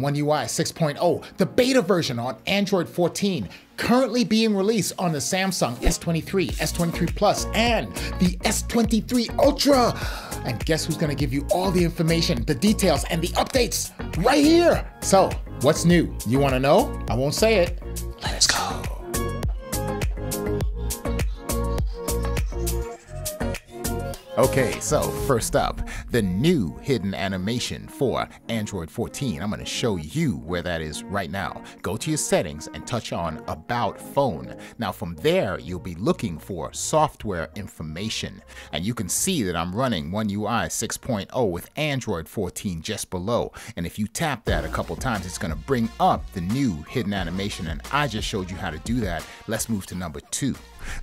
One UI 6.0, the beta version on Android 14, currently being released on the Samsung S23, S23 Plus, and the S23 Ultra. And guess who's gonna give you all the information, the details, and the updates right here? So, what's new? You wanna know? I won't say it. Let us go. Okay, so first up, the new hidden animation for Android 14. I'm going to show you where that is right now. Go to your settings and touch on About Phone. Now from there, you'll be looking for software information. And you can see that I'm running One UI 6.0 with Android 14 just below. And if you tap that a couple times, it's going to bring up the new hidden animation. And I just showed you how to do that. Let's move to number two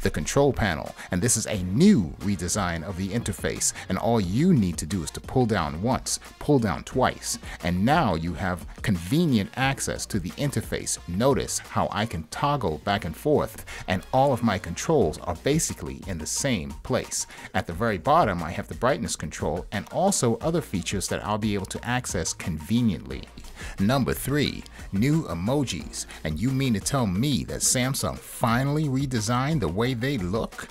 the control panel, and this is a new redesign of the interface, and all you need to do is to pull down once, pull down twice, and now you have convenient access to the interface. Notice how I can toggle back and forth, and all of my controls are basically in the same place. At the very bottom, I have the brightness control and also other features that I'll be able to access conveniently. Number three, new emojis. And you mean to tell me that Samsung finally redesigned the way they look?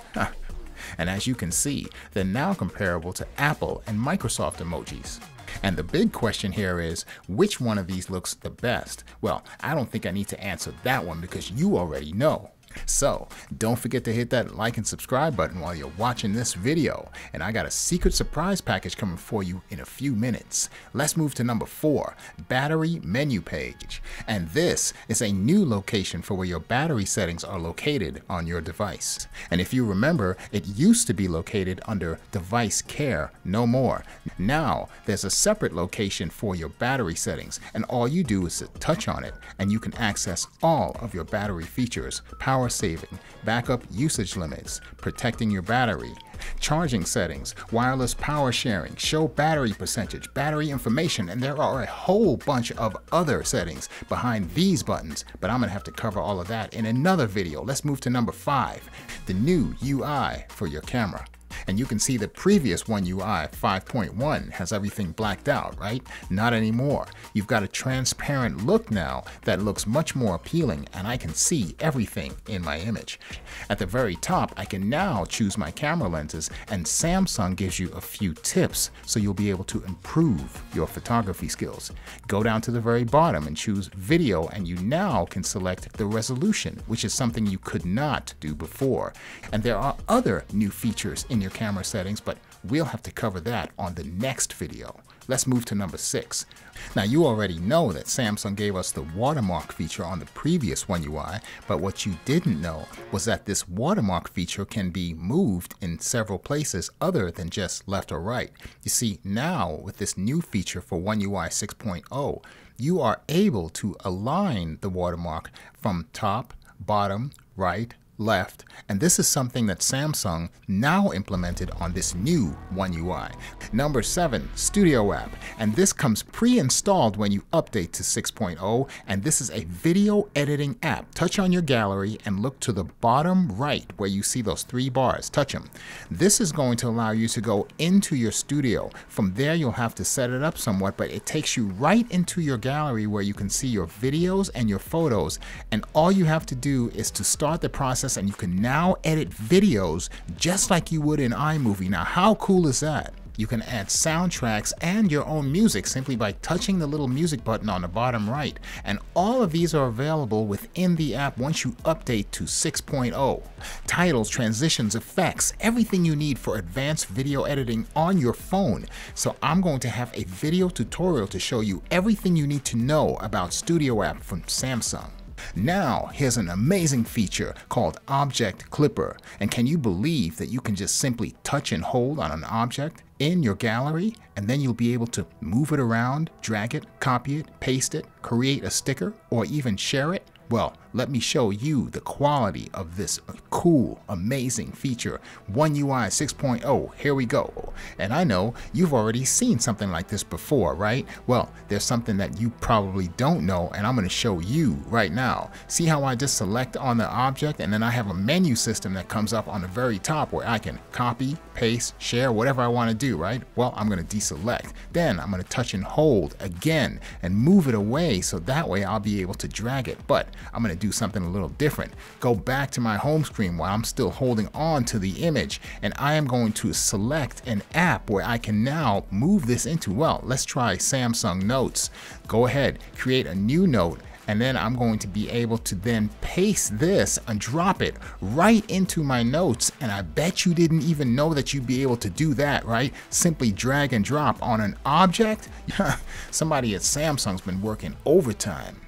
and as you can see, they're now comparable to Apple and Microsoft emojis. And the big question here is, which one of these looks the best? Well, I don't think I need to answer that one because you already know. So don't forget to hit that like and subscribe button while you're watching this video. And I got a secret surprise package coming for you in a few minutes. Let's move to number four, battery menu page. And this is a new location for where your battery settings are located on your device. And if you remember, it used to be located under device care, no more. Now there's a separate location for your battery settings and all you do is to touch on it and you can access all of your battery features, power power saving, backup usage limits, protecting your battery, charging settings, wireless power sharing, show battery percentage, battery information, and there are a whole bunch of other settings behind these buttons, but I'm gonna have to cover all of that in another video. Let's move to number five, the new UI for your camera. And you can see the previous One UI 5.1 has everything blacked out, right? Not anymore. You've got a transparent look now that looks much more appealing and I can see everything in my image. At the very top, I can now choose my camera lenses and Samsung gives you a few tips so you'll be able to improve your photography skills. Go down to the very bottom and choose video and you now can select the resolution, which is something you could not do before. And there are other new features in your camera settings, but we'll have to cover that on the next video. Let's move to number six. Now you already know that Samsung gave us the watermark feature on the previous One UI, but what you didn't know was that this watermark feature can be moved in several places other than just left or right. You see, now with this new feature for One UI 6.0, you are able to align the watermark from top, bottom, right, left, and this is something that Samsung now implemented on this new One UI. Number 7, Studio app, and this comes pre-installed when you update to 6.0, and this is a video editing app. Touch on your gallery and look to the bottom right where you see those three bars. Touch them. This is going to allow you to go into your studio. From there, you'll have to set it up somewhat, but it takes you right into your gallery where you can see your videos and your photos, and all you have to do is to start the process process and you can now edit videos just like you would in iMovie. Now, how cool is that? You can add soundtracks and your own music simply by touching the little music button on the bottom right. And all of these are available within the app once you update to 6.0. Titles, transitions, effects, everything you need for advanced video editing on your phone. So I'm going to have a video tutorial to show you everything you need to know about Studio app from Samsung. Now, here's an amazing feature called Object Clipper. And can you believe that you can just simply touch and hold on an object in your gallery and then you'll be able to move it around, drag it, copy it, paste it, create a sticker, or even share it Well, let me show you the quality of this cool, amazing feature. One UI 6.0, here we go. And I know you've already seen something like this before, right? Well, there's something that you probably don't know, and I'm gonna show you right now. See how I just select on the object, and then I have a menu system that comes up on the very top where I can copy, paste, share, whatever I wanna do, right? Well, I'm gonna deselect. Then I'm gonna touch and hold again and move it away so that way I'll be able to drag it. But I'm gonna do something a little different. Go back to my home screen while I'm still holding on to the image and I am going to select an app where I can now move this into, well, let's try Samsung Notes. Go ahead, create a new note and then I'm going to be able to then paste this and drop it right into my notes. And I bet you didn't even know that you'd be able to do that, right? Simply drag and drop on an object. Somebody at Samsung's been working overtime.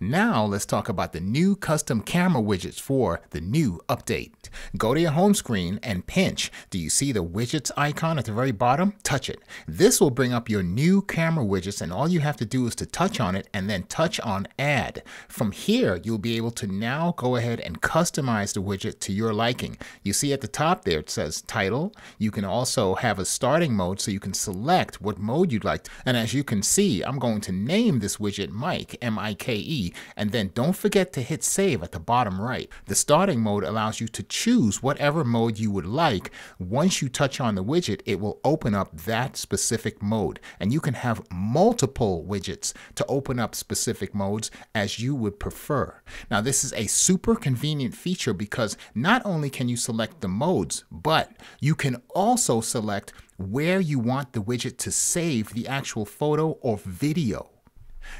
Now let's talk about the new custom camera widgets for the new update. Go to your home screen and pinch. Do you see the widgets icon at the very bottom? Touch it. This will bring up your new camera widgets and all you have to do is to touch on it and then touch on add. From here, you'll be able to now go ahead and customize the widget to your liking. You see at the top there, it says title. You can also have a starting mode so you can select what mode you'd like. And as you can see, I'm going to name this widget Mike, M-I-K-E, and then don't forget to hit save at the bottom right. The starting mode allows you to choose whatever mode you would like. Once you touch on the widget, it will open up that specific mode. And you can have multiple widgets to open up specific modes as you would prefer. Now, this is a super convenient feature because not only can you select the modes, but you can also select where you want the widget to save the actual photo or video.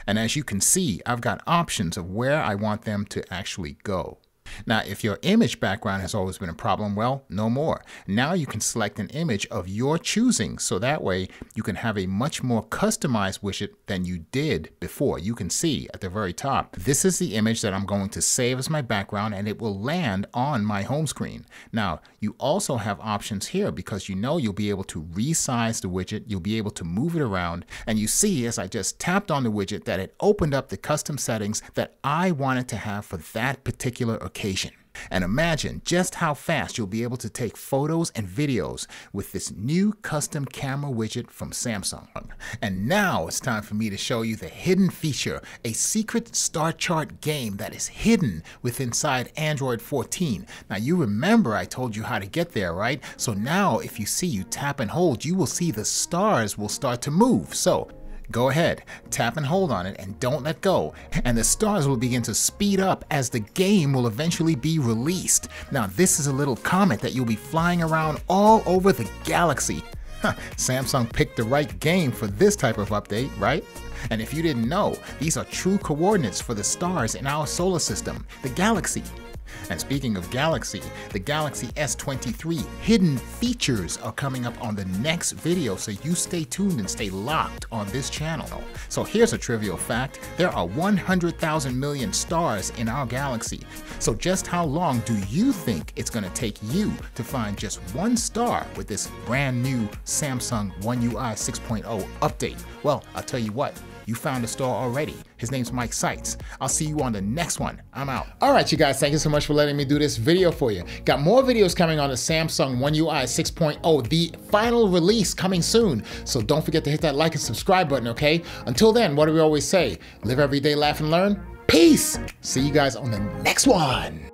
And as you can see, I've got options of where I want them to actually go. Now, if your image background has always been a problem, well, no more. Now you can select an image of your choosing, so that way you can have a much more customized widget than you did before. You can see at the very top, this is the image that I'm going to save as my background and it will land on my home screen. Now, you also have options here because you know you'll be able to resize the widget, you'll be able to move it around, and you see as I just tapped on the widget that it opened up the custom settings that I wanted to have for that particular occasion And imagine just how fast you'll be able to take photos and videos with this new custom camera widget from Samsung. And now it's time for me to show you the hidden feature, a secret star chart game that is hidden within inside Android 14. Now you remember I told you how to get there, right? So now if you see you tap and hold, you will see the stars will start to move. So Go ahead, tap and hold on it and don't let go, and the stars will begin to speed up as the game will eventually be released. Now this is a little comet that you'll be flying around all over the galaxy. Samsung picked the right game for this type of update, right? And if you didn't know, these are true coordinates for the stars in our solar system, the galaxy. And speaking of Galaxy, the Galaxy S23 hidden features are coming up on the next video, so you stay tuned and stay locked on this channel. So here's a trivial fact. There are 100,000 million stars in our galaxy. So just how long do you think it's going to take you to find just one star with this brand new Samsung One UI 6.0 update? Well, I'll tell you what, you found a star already. His name's Mike Sytes. I'll see you on the next one. I'm out. All right, you guys, thank you so much for letting me do this video for you. Got more videos coming on the Samsung One UI 6.0, the final release coming soon. So don't forget to hit that like and subscribe button, okay? Until then, what do we always say? Live every day, laugh and learn. Peace. See you guys on the next one.